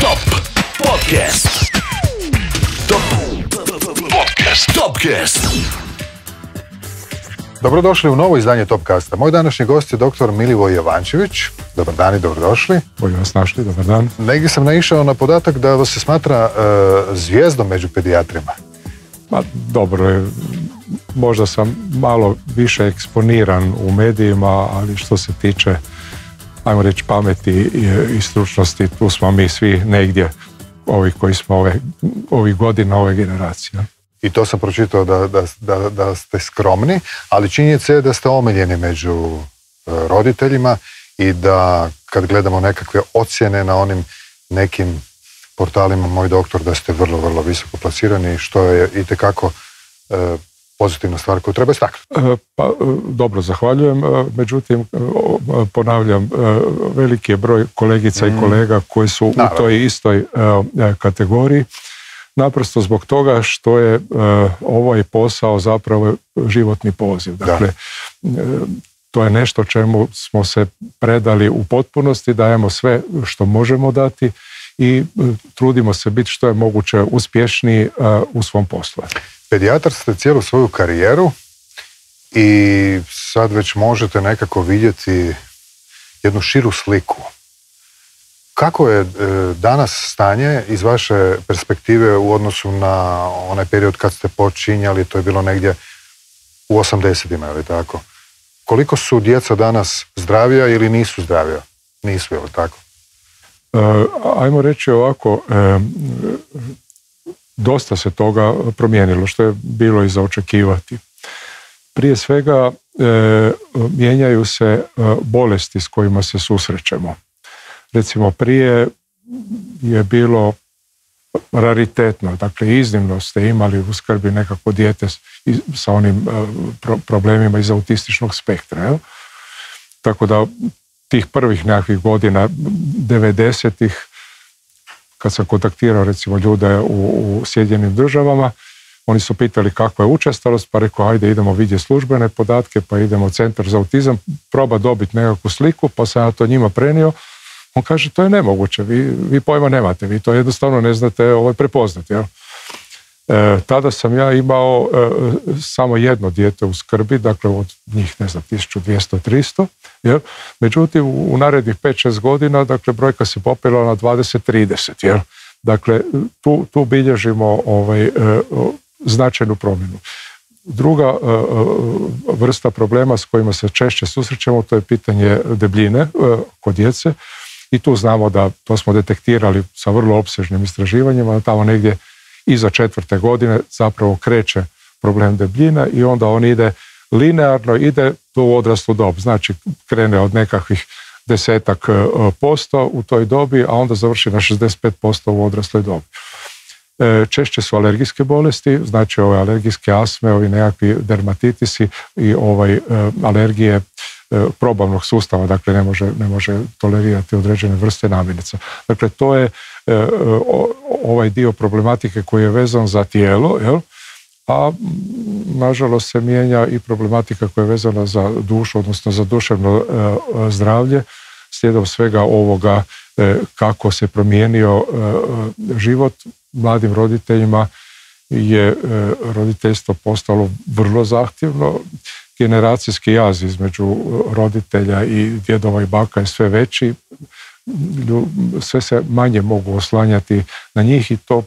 Top Podcast. Top Podcast. Topcast. Dobrodošli u novo izdanje Topcasta. Moj današnji gost je dr. Milivoj Jovančević. Dobar dan i dobrodošli. Bolje vas našli, dobar dan. Negdje sam naišao na podatak da vas se smatra e, zvijezdom među pedijatrima. Pa dobro je, možda sam malo više eksponiran u medijima, ali što se tiče, ajmo reći, pameti i, stručnosti, tu smo mi svi negdje, ovi koji smo ovih godina, ove generacije. I to sam pročitao da, da, da, da ste skromni, ali činjenica je da ste omiljeni među e, roditeljima i da kad gledamo nekakve ocjene na onim nekim portalima Moj doktor da ste vrlo, vrlo visoko plasirani što je itekako e, pozitivna stvar koju treba istaknuti. E, Pa, e, dobro, zahvaljujem. E, Međutim, ponavljam, veliki je broj kolegica i kolega koji su u toj istoj kategoriji. Naprosto zbog toga što je ovaj posao zapravo životni poziv. Da. Dakle, to je nešto čemu smo se predali u potpunosti, dajemo sve što možemo dati i trudimo se biti što je moguće uspješniji u svom poslu. Pedijatar ste cijelu svoju karijeru i sad već možete nekako vidjeti jednu širu sliku. Kako je e, danas stanje iz vaše perspektive u odnosu na onaj period kad ste počinjali, to je bilo negdje u 80-ima, je tako? Koliko su djeca danas zdravija ili nisu zdravija? Nisu, je li tako? E, ajmo reći ovako, e, dosta se toga promijenilo, što je bilo i za očekivati. Prije svega e, mijenjaju se e, bolesti s kojima se susrećemo. Recimo prije je bilo raritetno, dakle iznimno ste imali u skrbi nekako dijete sa onim pro- problemima iz autističnog spektra. Tako da tih prvih nekakvih godina 90-ih kad sam kontaktirao recimo ljude u, u Sjedinjenim državama, oni su pitali kakva je učestalost, pa rekao ajde idemo vidjeti službene podatke, pa idemo u centar za autizam, proba dobiti nekakvu sliku, pa sam ja to njima prenio. On kaže to je nemoguće, vi, vi pojma nemate, vi to jednostavno ne znate ovaj, prepoznati. Jel? E, tada sam ja imao e, samo jedno dijete u skrbi, dakle od njih ne znam 1200-300, jel? međutim u, narednih 5-6 godina dakle brojka se popela na 20-30, jel? dakle tu, tu bilježimo ovaj, e, značajnu promjenu. Druga e, e, vrsta problema s kojima se češće susrećemo to je pitanje debljine e, kod djece i tu znamo da to smo detektirali sa vrlo opsežnim istraživanjima, tamo negdje iza četvrte godine zapravo kreće problem debljine i onda on ide linearno, ide u odraslu dob. Znači krene od nekakvih desetak e, posto u toj dobi, a onda završi na 65% u odrasloj dobi. E, Češće su alergijske bolesti, znači ove alergijske asme, ovi nekakvi dermatitisi i ovaj e, alergije probavnog sustava, dakle ne može, ne može tolerirati određene vrste namirnica. Dakle, to je ovaj dio problematike koji je vezan za tijelo, jel? a nažalost se mijenja i problematika koja je vezana za dušu, odnosno za duševno e, e, zdravlje, slijedom svega ovoga e, kako se promijenio e, e, život mladim roditeljima je e, roditeljstvo postalo vrlo zahtjevno. Generacijski jaz između roditelja i djedova i baka je sve veći. Sve se manje mogu oslanjati na njih i to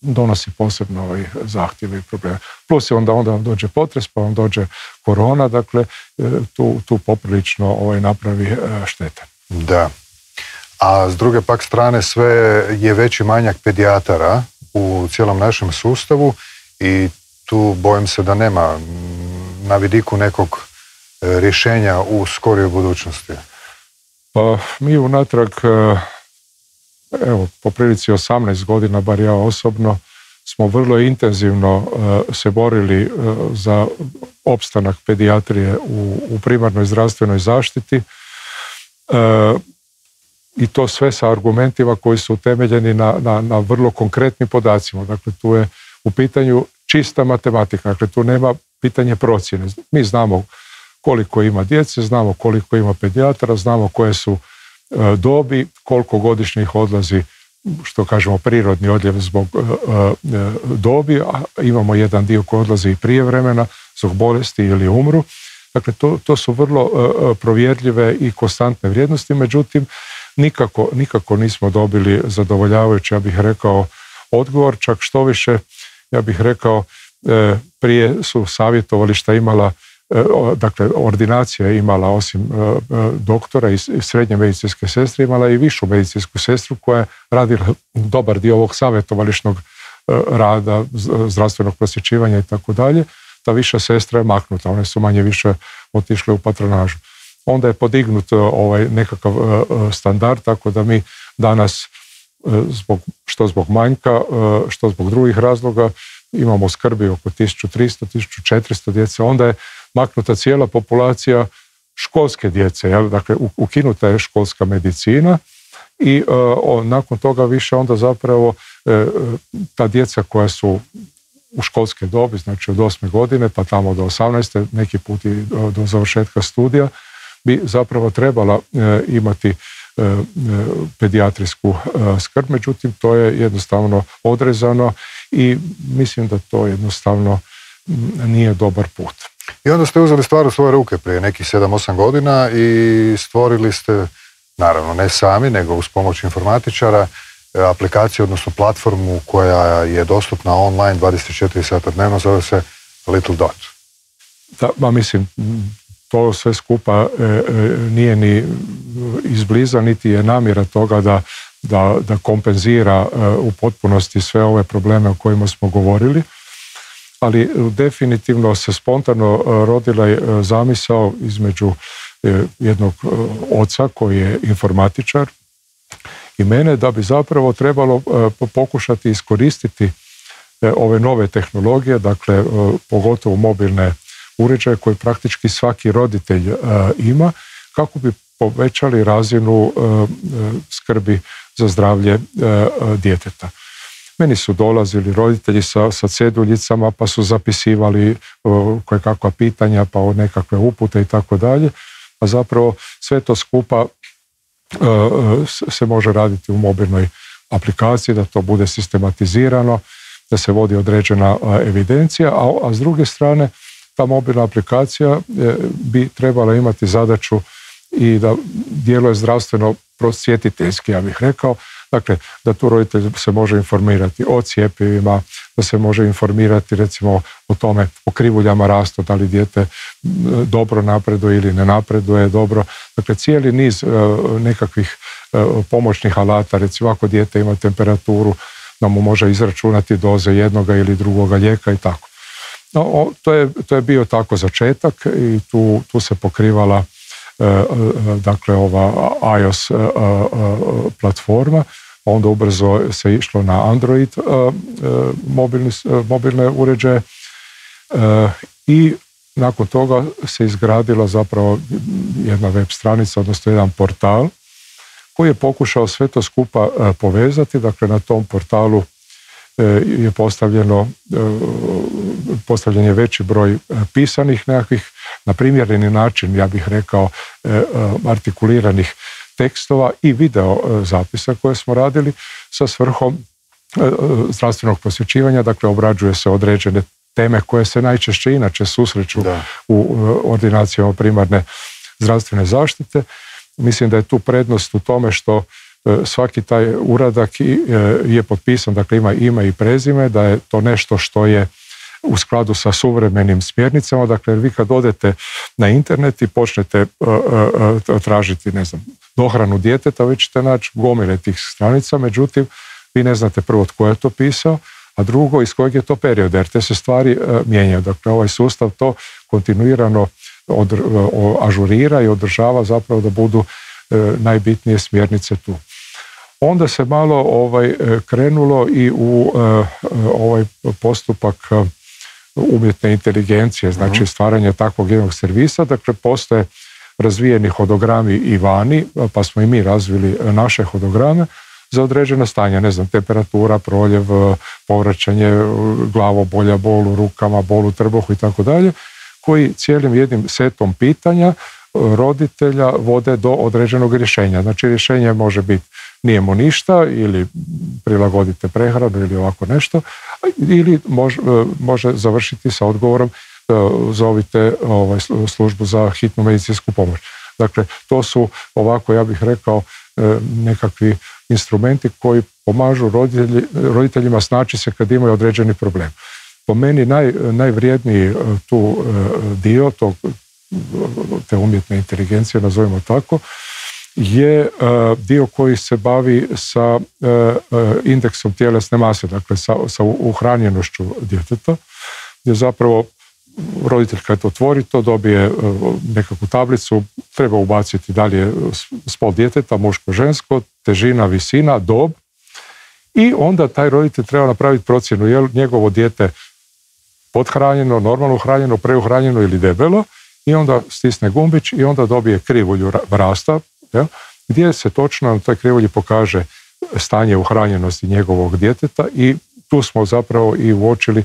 donosi posebno ovaj zahtjeve i probleme. Plus onda, onda vam dođe potres, pa vam dođe korona, dakle e, tu, tu poprilično ovaj napravi e, štete. Da. A s druge pak strane sve je veći manjak pedijatara u cijelom našem sustavu i tu bojim se da nema na vidiku nekog e, rješenja u skorijoj budućnosti. Pa mi unatrag, e, evo, po prilici 18 godina, bar ja osobno, smo vrlo intenzivno e, se borili e, za opstanak pedijatrije u, primarnoj zdravstvenoj zaštiti. I to sve sa argumentima koji su utemeljeni na, na, na vrlo konkretnim podacima. Dakle, tu je u pitanju čista matematika. Dakle, tu nema pitanje procjene. Mi znamo koliko ima djece, znamo koliko ima pedijatara, znamo koje su e, dobi, koliko godišnjih odlazi što kažemo prirodni odljev zbog dobi, a imamo jedan dio koji odlazi i prije vremena zbog bolesti ili umru. Dakle, to, to su vrlo provjerljive i konstantne vrijednosti, međutim, nikako, nikako nismo dobili zadovoljavajući, ja bih rekao, odgovor, čak što više, ja bih rekao, e, prije su savjetovališta imala e, dakle ordinacija je imala osim e, doktora i srednje medicinske sestre imala i višu medicinsku sestru koja je radila dobar dio ovog savjetovališnog rada, zdravstvenog prosjećivanja i tako dalje. Ta viša sestra je maknuta, one su manje više otišle u patronažu. Onda je podignut ovaj nekakav standard, tako da mi danas zbog, što zbog manjka, što zbog drugih razloga imamo skrbi oko 1300, 1400 djece, onda je maknuta cijela populacija školske djece, jel? dakle ukinuta je školska medicina i e, nakon toga više onda zapravo e, ta djeca koja su u školske dobi, znači od 8. godine pa tamo do 18. neki put i do završetka studija bi zapravo trebala e, imati pedijatrijsku skrb, međutim to je jednostavno odrezano i mislim da to jednostavno nije dobar put. I onda ste uzeli stvar u svoje ruke prije nekih 7-8 godina i stvorili ste, naravno ne sami, nego uz pomoć informatičara, e, aplikaciju, odnosno platformu koja je dostupna online 24 sata dnevno, zove se Little Dot. Da, ma mislim, to sve skupa e, e, nije ni izbliza, niti je namjera toga da da, da kompenzira e, u potpunosti sve ove probleme o kojima smo govorili, ali definitivno se spontano e, rodila je zamisao između e, jednog oca koji je informatičar i mene da bi zapravo trebalo pokušati iskoristiti ove nove tehnologije, dakle pogotovo mobilne uređaje koje praktički svaki roditelj ima, kako bi povećali razinu skrbi za zdravlje e, e, djeteta. Meni su dolazili roditelji sa, sa ceduljicama pa su zapisivali e, koje kakva pitanja pa od nekakve upute i tako dalje. A zapravo sve to skupa se može raditi u mobilnoj aplikaciji, da to bude sistematizirano, da se vodi određena evidencija, a, a s druge strane ta mobilna aplikacija bi trebala imati zadaću i da djeluje zdravstveno prosjetiteljski, ja bih rekao. Dakle, da tu roditelj se može informirati o cijepivima, da se može informirati recimo o tome, o krivuljama rastu, da li dijete dobro napreduje ili ne napreduje dobro. Dakle, cijeli niz e, nekakvih e, pomoćnih alata, recimo ako dijete ima temperaturu, da mu može izračunati doze jednoga ili drugoga lijeka i tako. No, to, je, to je bio tako začetak i tu, tu se pokrivala dakle ova iOS e, platforma, onda ubrzo se išlo na Android mobilne uređaje i nakon toga se izgradila zapravo jedna web stranica, odnosno jedan portal koji je pokušao sve to skupa povezati. Dakle, na tom portalu je postavljeno postavljen je veći broj pisanih nekakvih na primjereni način, ja bih rekao, e, e, artikuliranih tekstova i video e, zapisa koje smo radili sa svrhom zdravstvenog posjećivanja, dakle obrađuje se određene teme koje se najčešće inače susreću u ordinacijama primarne zdravstvene zaštite. Mislim da je tu prednost u tome što svaki taj uradak je potpisan, dakle ima ime i prezime, da je to nešto što je u skladu sa suvremenim smjernicama. Dakle, vi kad odete na internet i počnete e, e, e, tražiti, ne znam, dohranu djeteta, vi ćete naći gomile tih stranica, međutim, vi ne znate prvo tko je to pisao, a drugo iz kojeg je to perioda, jer te se stvari mijenjaju. Dakle, ovaj sustav to kontinuirano ažurira i održava zapravo da budu najbitnije smjernice tu. Onda se malo ovaj krenulo i u ovaj postupak umjetne inteligencije, znači stvaranje takvog jednog servisa. Dakle, postoje razvijeni hodogrami i vani, pa smo i mi razvili naše hodograme za određena stanja, ne znam, temperatura, proljev, povraćanje, glavobolja, bol u rukama, bol u trbuhu i tako dalje, koji cijelim jednim setom pitanja roditelja vode do određenog rješenja. Znači rješenje može biti nijemo ništa ili prilagodite prehranu ili ovako nešto, ili može, može završiti sa odgovorom zovite ovaj, službu za hitnu medicinsku pomoć. Dakle, to su ovako, ja bih rekao, nekakvi instrumenti koji pomažu roditeljima snaći se kad imaju određeni problem. Po meni naj, najvrijedniji tu dio tog te umjetne inteligencije, nazovimo tako, je e, dio koji se bavi sa e, e, indeksom tjelesne mase, dakle sa, sa uhranjenošću djeteta, gdje zapravo roditelj kad otvori to dobije nekakvu tablicu, treba ubaciti dalje spol djeteta, muško, žensko, težina, visina, dob i onda taj roditelj treba napraviti procjenu je li njegovo dijete podhranjeno, normalno hranjeno, preuhranjeno ili debelo i onda stisne gumbić i onda dobije krivulju rasta, gdje se točno na toj krivulji pokaže stanje uhranjenosti njegovog djeteta i tu smo zapravo i uočili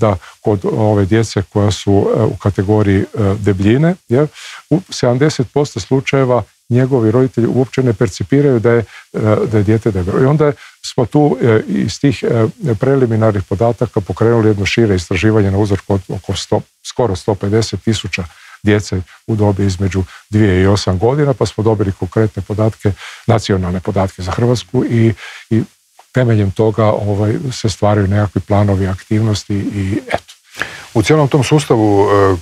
da kod ove djece koja su e, u kategoriji e, debljine, jer u 70% slučajeva njegovi roditelji uopće ne percipiraju da je, e, da je dijete debelo. I onda smo tu iz tih preliminarnih podataka pokrenuli jedno šire istraživanje na uzorku oko 100, skoro 150 tisuća djece u dobi između 2 i 8 godina, pa smo dobili konkretne podatke, nacionalne podatke za Hrvatsku i, i temeljem toga ovaj, se stvaraju nekakvi planovi aktivnosti i eto. U cijelom tom sustavu e,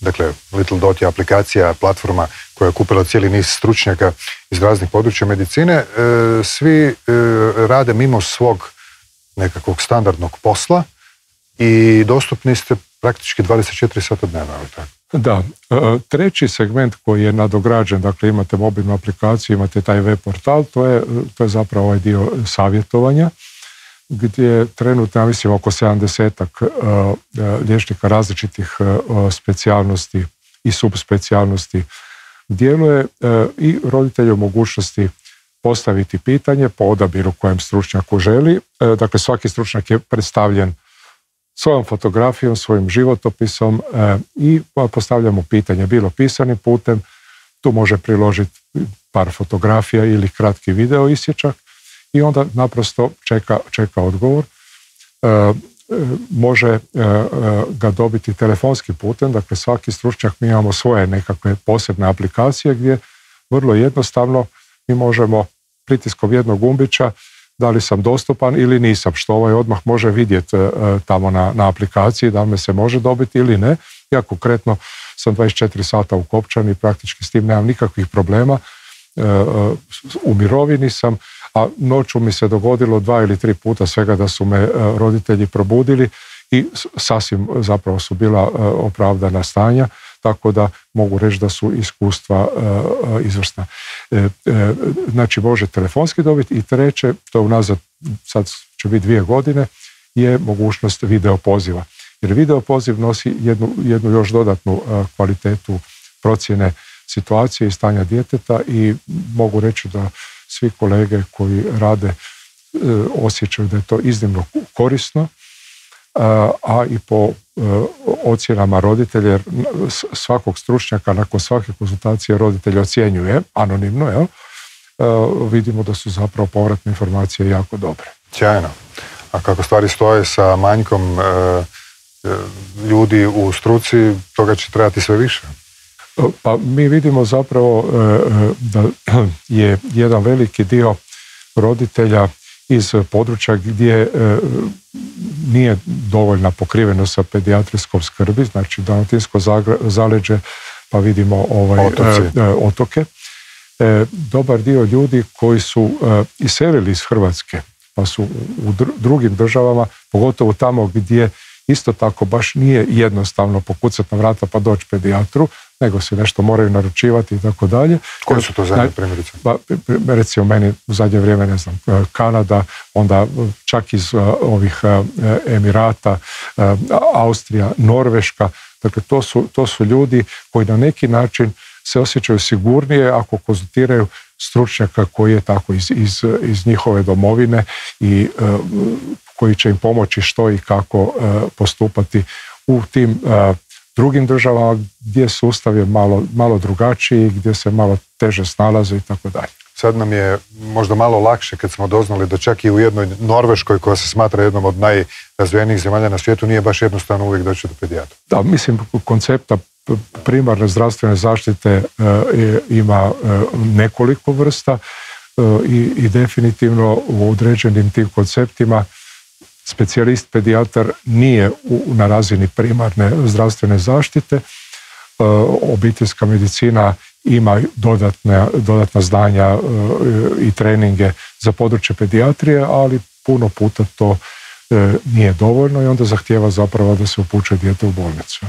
dakle Little Dot je aplikacija, platforma koja je kupila cijeli niz stručnjaka iz raznih područja medicine, e, svi e, rade mimo svog nekakvog standardnog posla i dostupni ste praktički 24 sata dnevno, ali tako? Da, e, treći segment koji je nadograđen, dakle imate mobilnu aplikaciju, imate taj web portal, to je, to je zapravo ovaj dio savjetovanja gdje trenutno, ja mislim, oko 70 e, liječnika različitih e, specijalnosti i subspecijalnosti djeluje i roditelje u mogućnosti postaviti pitanje po odabiru kojem stručnjaku želi. Dakle, svaki stručnjak je predstavljen svojom fotografijom, svojim životopisom e, i postavljamo pitanje bilo pisanim putem, tu može priložiti par fotografija ili kratki video isječak i onda naprosto čeka, čeka odgovor. E, e, može ga dobiti telefonskim putem, dakle svaki stručnjak mi imamo svoje nekakve posebne aplikacije gdje vrlo jednostavno mi možemo pritiskom jednog gumbića da li sam dostupan ili nisam, što ovaj odmah može vidjeti e, tamo na, na aplikaciji, da me se može dobiti ili ne. Ja konkretno sam 24 sata u Kopčani, praktički s tim nemam nikakvih problema. E, e, u mirovini sam, a noću mi se dogodilo dva ili tri puta svega da su me roditelji probudili i sasvim zapravo su bila opravdana stanja tako da mogu reći da su iskustva e, e, izvrsna. E, znači može telefonski dobiti i treće, to je unazad, sad će biti dvije godine, je mogućnost video poziva. Jer video poziv nosi jednu, jednu još dodatnu kvalitetu procjene situacije i stanja djeteta i mogu reći da svi kolege koji rade osjećaju da je to iznimno korisno, a i po ocjenama roditelja, jer svakog stručnjaka nakon svake konzultacije roditelj ocjenjuje anonimno, jel? E, vidimo da su zapravo povratne informacije jako dobre. Sjajno. A kako stvari stoje sa manjkom e, ljudi u struci, toga će trebati sve više? Pa mi vidimo zapravo da je jedan veliki dio roditelja iz područja gdje nije dovoljna pokrivenost sa pedijatrijskom skrbi, znači Dalmatinsko zaleđe, pa vidimo ovaj, e, e, otoke. E, dobar dio ljudi koji su iselili iz Hrvatske, pa su u drugim državama, pogotovo tamo gdje isto tako baš nije jednostavno pokucati na vrata pa doći pedijatru, nego se nešto moraju naručivati i tako dalje. Koji su to zadnje primjerice? Pa, recimo meni u zadnje vrijeme, ne znam, e, Kanada, onda čak iz e, ovih e, Emirata, Austrija, Norveška, dakle to su, to su ljudi koji na neki način se osjećaju sigurnije ako konzultiraju stručnjaka koji je tako iz, iz, iz njihove domovine i koji će im pomoći što i kako postupati u tim drugim državama gdje sustav je malo, malo drugačiji, gdje se malo teže snalaze i tako dalje. sad nam je možda malo lakše kad smo doznali da čak i u jednoj Norveškoj koja se smatra jednom od najrazvijenijih zemalja na svijetu nije baš jednostavno uvijek doći do pedijatra. Da, mislim koncepta primarne zdravstvene zaštite e, ima e, nekoliko vrsta e, i, i definitivno u određenim tim konceptima specijalist pedijatar nije u, na razini primarne zdravstvene zaštite. Obiteljska medicina ima dodatne, dodatna zdanja i treninge za područje pedijatrije, ali puno puta to nije dovoljno i onda zahtjeva zapravo da se upućuje dijete u bolnicu.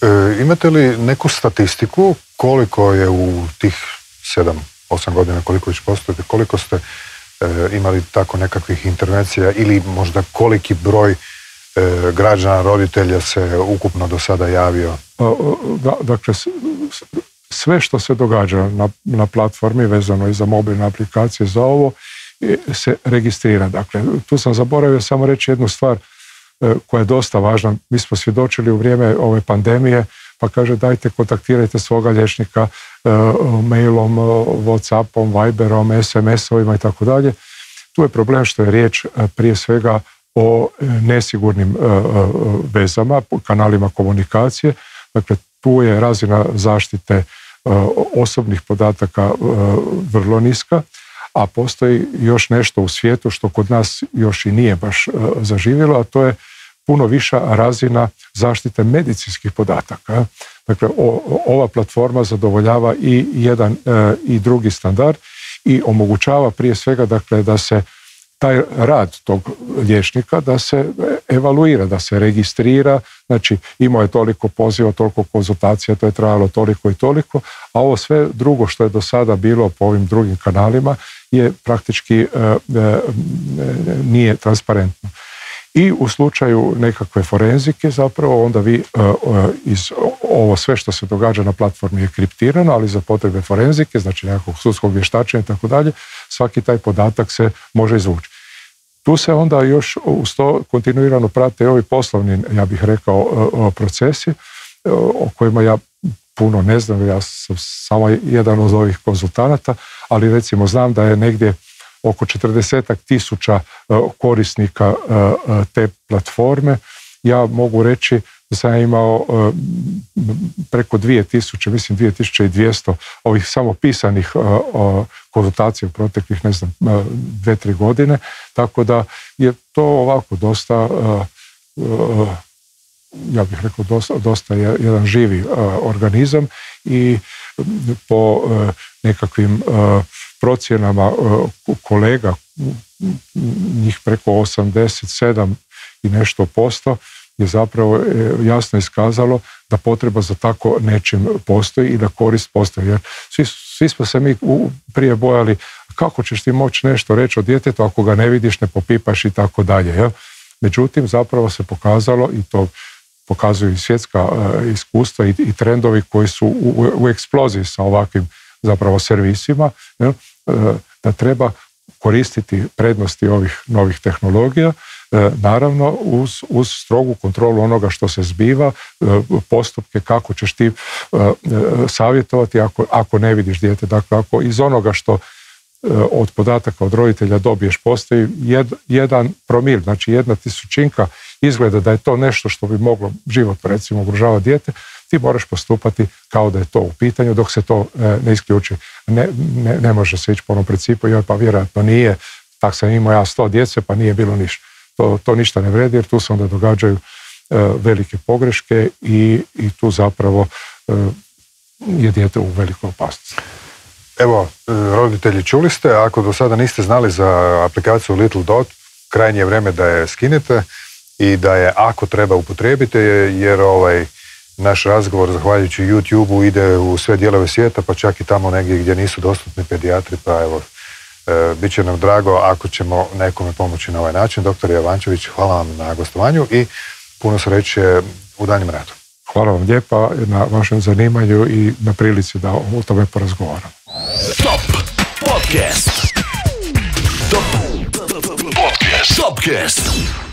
E, imate li neku statistiku koliko je u tih sedam, osam godina koliko već postojite, koliko ste e, imali tako nekakvih intervencija ili možda koliki broj e, građana, roditelja se ukupno do sada javio? Da, dakle, sve što se događa na, na platformi vezano i za mobilne aplikacije za ovo se registrira. Dakle, tu sam zaboravio samo reći jednu stvar koja je dosta važna. Mi smo svjedočili u vrijeme ove pandemije, pa kaže dajte kontaktirajte svoga liječnika e, mailom, Whatsappom, Viberom, SMS-ovima i tako dalje. Tu je problem što je riječ e, prije svega o nesigurnim vezama, kanalima komunikacije. Dakle, tu je razina zaštite osobnih podataka vrlo niska, a postoji još nešto u svijetu što kod nas još i nije baš zaživjelo, a to je puno viša razina zaštite medicinskih podataka. Dakle, ova platforma zadovoljava i jedan e, i drugi standard i omogućava prije svega dakle, da se taj rad tog liječnika da se evaluira, da se registrira, znači imao je toliko poziva, toliko konzultacija, to je trajalo toliko i toliko, a ovo sve drugo što je do sada bilo po ovim drugim kanalima je praktički e, e, nije transparentno. I u slučaju nekakve forenzike zapravo onda vi e, e, iz ovo sve što se događa na platformi je kriptirano, ali za potrebe forenzike, znači nekakvog sudskog vještačenja i tako dalje, svaki taj podatak se može izvući. Tu se onda još uz to kontinuirano prate ovi poslovni, ja bih rekao, e, procesi o kojima ja puno ne znam, ja sam samo jedan od ovih konzultanata, ali recimo znam da je negdje oko 40 tisuća e, korisnika e, e, te platforme. Ja mogu reći da sam imao preko 2000, mislim 2200 ovih samo pisanih konzultacija u proteklih, ne znam, dve, tri godine, tako da je to ovako dosta ja bih rekao dosta, dosta jedan živi organizam i po nekakvim procjenama e, kolega, njih preko 87 i nešto posto, je zapravo e, jasno iskazalo da potreba za tako nečim postoji i da korist postoji. Jer svi, svi smo se mi prije bojali kako ćeš ti moći nešto reći o djetetu ako ga ne vidiš, ne popipaš i tako dalje. Međutim, zapravo se pokazalo i to pokazuju i svjetska e, iskustva i, trendovi koji su u eksploziji sa ovakvim zapravo servisima, e, da treba koristiti prednosti ovih novih tehnologija, e, naravno uz, uz strogu kontrolu onoga što se zbiva, e, postupke kako ćeš ti savjetovati ako, ako ne vidiš dijete. Dakle, ako iz onoga što od podataka od roditelja dobiješ postoji jedan promil, znači jedna tisućinka izgleda da je to nešto što bi moglo život recimo ugrožavati dijete, ti moraš postupati kao da je to u pitanju dok se to e, ne isključi. Ne, ne, ne može se ići po onom principu, joj pa vjerojatno nije, tak sam imao ja sto djece pa nije bilo ništa. To, to ništa ne vredi jer tu se onda događaju e, velike pogreške i, i tu zapravo e, je dijete u velikoj opasnosti. Evo, roditelji, čuli ste, ako do sada niste znali za aplikaciju Little Dot, krajnje je vrijeme da je skinete i da je ako treba upotrijebite, jer ovaj, naš razgovor, zahvaljujući YouTube-u, ide u sve dijelove svijeta, pa čak i tamo negdje gdje nisu dostupni pedijatri, pa evo, e, bit će nam drago ako ćemo nekome pomoći na ovaj način. Doktor Javančević, hvala vam na gostovanju i puno sreće u danjem radu. Hvala vam lijepa na vašem zanimanju i na prilici da o tome porazgovaram. Top Podcast. Top Podcast. Topcast.